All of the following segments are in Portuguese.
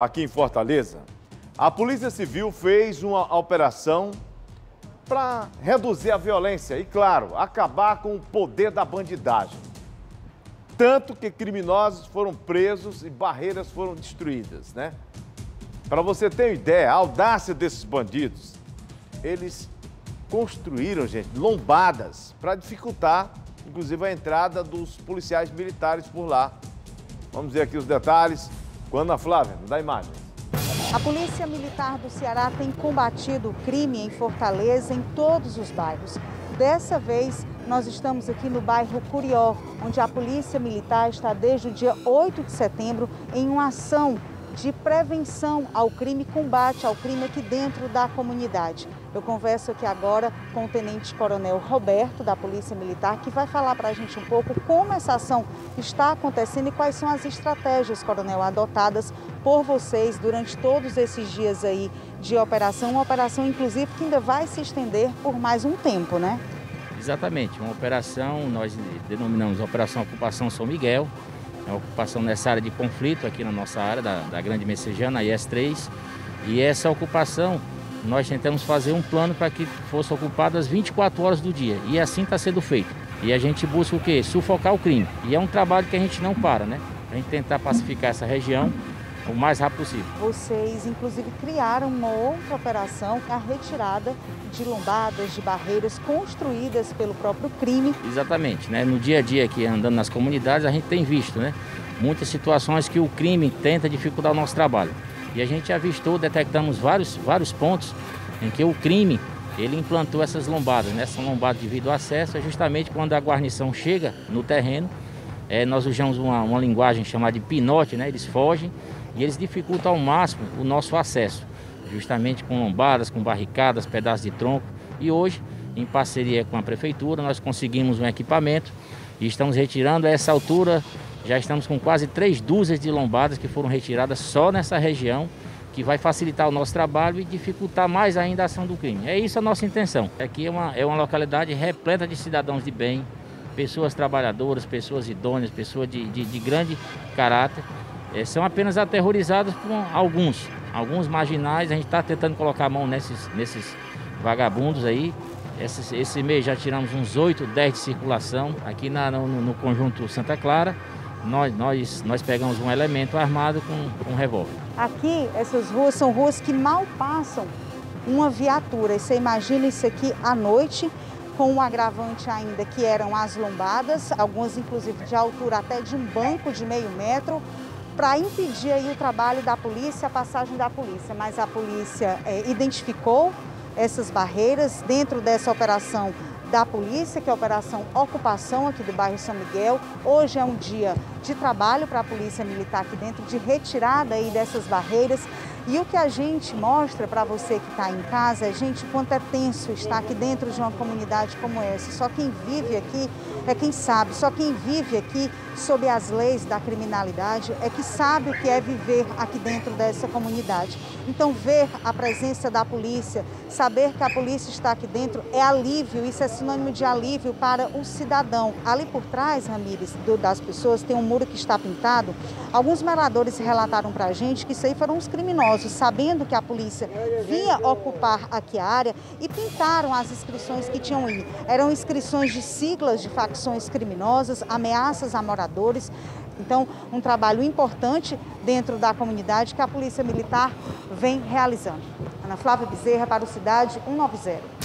Aqui em Fortaleza, a Polícia Civil fez uma operação para reduzir a violência e, claro, acabar com o poder da bandidagem. Tanto que criminosos foram presos e barreiras foram destruídas, né? Para você ter uma ideia, a audácia desses bandidos, eles construíram, gente, lombadas para dificultar, inclusive, a entrada dos policiais militares por lá. Vamos ver aqui os detalhes. Quando a Flávia, dá imagem. A Polícia Militar do Ceará tem combatido o crime em Fortaleza em todos os bairros. Dessa vez, nós estamos aqui no bairro Curió, onde a Polícia Militar está desde o dia 8 de setembro em uma ação de prevenção ao crime, combate ao crime aqui dentro da comunidade. Eu converso aqui agora com o Tenente Coronel Roberto, da Polícia Militar, que vai falar para a gente um pouco como essa ação está acontecendo e quais são as estratégias, Coronel, adotadas por vocês durante todos esses dias aí de operação, uma operação inclusive que ainda vai se estender por mais um tempo, né? Exatamente, uma operação, nós denominamos Operação Ocupação São Miguel, é uma ocupação nessa área de conflito aqui na nossa área da, da Grande Messejana, a IS-3, e essa ocupação nós tentamos fazer um plano para que fosse ocupado as 24 horas do dia, e assim está sendo feito. E a gente busca o quê? Sufocar o crime, e é um trabalho que a gente não para, né? A gente tentar pacificar essa região, o mais rápido possível. Vocês, inclusive, criaram uma outra operação, a retirada de lombadas, de barreiras construídas pelo próprio crime. Exatamente, né? No dia a dia aqui, andando nas comunidades, a gente tem visto, né? Muitas situações que o crime tenta dificultar o nosso trabalho. E a gente avistou, detectamos vários, vários pontos em que o crime ele implantou essas lombadas. Né? Essa lombada devido ao acesso é justamente quando a guarnição chega no terreno, é, nós usamos uma, uma linguagem chamada de pinote, né? eles fogem e eles dificultam ao máximo o nosso acesso, justamente com lombadas, com barricadas, pedaços de tronco. E hoje, em parceria com a prefeitura, nós conseguimos um equipamento e estamos retirando a essa altura, já estamos com quase três dúzias de lombadas que foram retiradas só nessa região, que vai facilitar o nosso trabalho e dificultar mais ainda a ação do crime. É isso a nossa intenção. Aqui é uma, é uma localidade repleta de cidadãos de bem, pessoas trabalhadoras, pessoas idôneas, pessoas de, de, de grande caráter é, são apenas aterrorizados por alguns, alguns marginais. A gente está tentando colocar a mão nesses, nesses vagabundos aí. Esse, esse mês já tiramos uns 8, 10 de circulação aqui na, no, no, conjunto Santa Clara. Nós, nós, nós pegamos um elemento armado com, um revólver. Aqui, essas ruas são ruas que mal passam uma viatura. Você imagina isso aqui à noite, com um agravante ainda que eram as lombadas, algumas inclusive de altura até de um banco de meio metro para impedir aí o trabalho da polícia, a passagem da polícia. Mas a polícia é, identificou essas barreiras dentro dessa operação da polícia, que é a Operação Ocupação aqui do bairro São Miguel. Hoje é um dia de trabalho para a Polícia Militar aqui dentro, de retirada aí dessas barreiras. E o que a gente mostra para você que está em casa é, gente, quanto é tenso estar aqui dentro de uma comunidade como essa. Só quem vive aqui é quem sabe, só quem vive aqui sob as leis da criminalidade é que sabe o que é viver aqui dentro dessa comunidade. Então, ver a presença da polícia, saber que a polícia está aqui dentro é alívio, isso é sinônimo de alívio para o cidadão. Ali por trás, Ramires, das pessoas, tem um muro que está pintado. Alguns moradores relataram para a gente que isso aí foram os criminosos, sabendo que a polícia vinha ocupar aqui a área e pintaram as inscrições que tinham aí. Eram inscrições de siglas de facções criminosas, ameaças a moradores. Então, um trabalho importante dentro da comunidade que a Polícia Militar vem realizando. Ana Flávia Bezerra para o Cidade 190.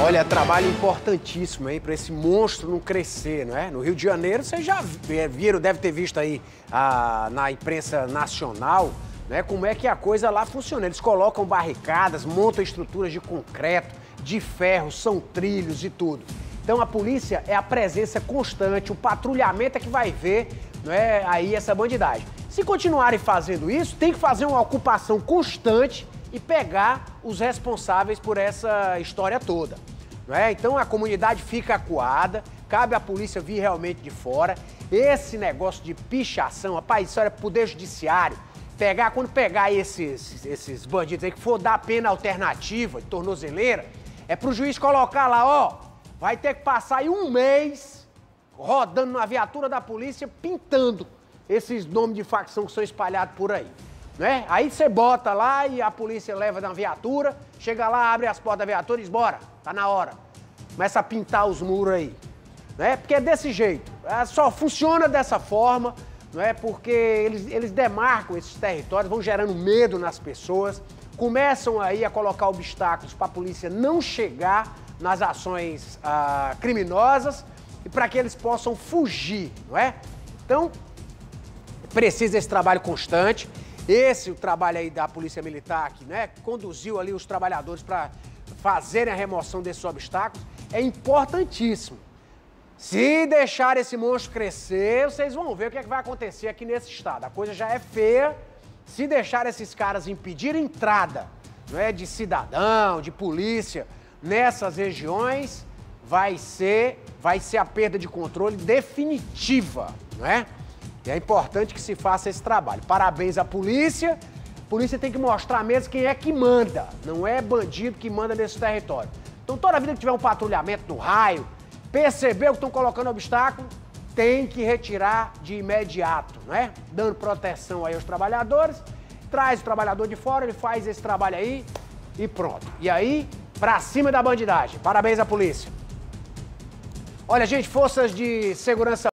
Olha, trabalho importantíssimo aí para esse monstro não crescer, não é? No Rio de Janeiro, vocês já viram, deve ter visto aí a, na imprensa nacional, né, como é que a coisa lá funciona. Eles colocam barricadas, montam estruturas de concreto, de ferro, são trilhos e tudo. Então a polícia é a presença constante, o patrulhamento é que vai ver não é, aí essa bandidagem. Se continuarem fazendo isso, tem que fazer uma ocupação constante e pegar os responsáveis por essa história toda. Não é? Então a comunidade fica acuada, cabe à polícia vir realmente de fora. Esse negócio de pichação, rapaz, isso era poder judiciário. Pegar, quando pegar esses, esses bandidos aí que for dar pena alternativa, de tornozeleira, é pro juiz colocar lá, ó, vai ter que passar aí um mês rodando na viatura da polícia pintando esses nomes de facção que são espalhados por aí. né? Aí você bota lá e a polícia leva na viatura, chega lá, abre as portas da viatura e diz, bora, tá na hora. Começa a pintar os muros aí, né? Porque é desse jeito, é, só funciona dessa forma, não é? Porque eles, eles demarcam esses territórios, vão gerando medo nas pessoas, começam aí a colocar obstáculos para a polícia não chegar nas ações ah, criminosas e para que eles possam fugir, não é? Então, precisa esse trabalho constante. Esse o trabalho aí da Polícia Militar, que né, conduziu ali os trabalhadores para fazerem a remoção desses obstáculos, é importantíssimo. Se deixar esse monstro crescer, vocês vão ver o que, é que vai acontecer aqui nesse estado. A coisa já é feia. Se deixar esses caras impedir entrada não é, de cidadão, de polícia nessas regiões, vai ser, vai ser a perda de controle definitiva, não é? E é importante que se faça esse trabalho. Parabéns à polícia. A polícia tem que mostrar mesmo quem é que manda. Não é bandido que manda nesse território. Então, toda vida que tiver um patrulhamento no raio, percebeu que estão colocando obstáculo, tem que retirar de imediato, né? Dando proteção aí aos trabalhadores. Traz o trabalhador de fora, ele faz esse trabalho aí e pronto. E aí, pra cima da bandidagem. Parabéns à polícia. Olha, gente, forças de segurança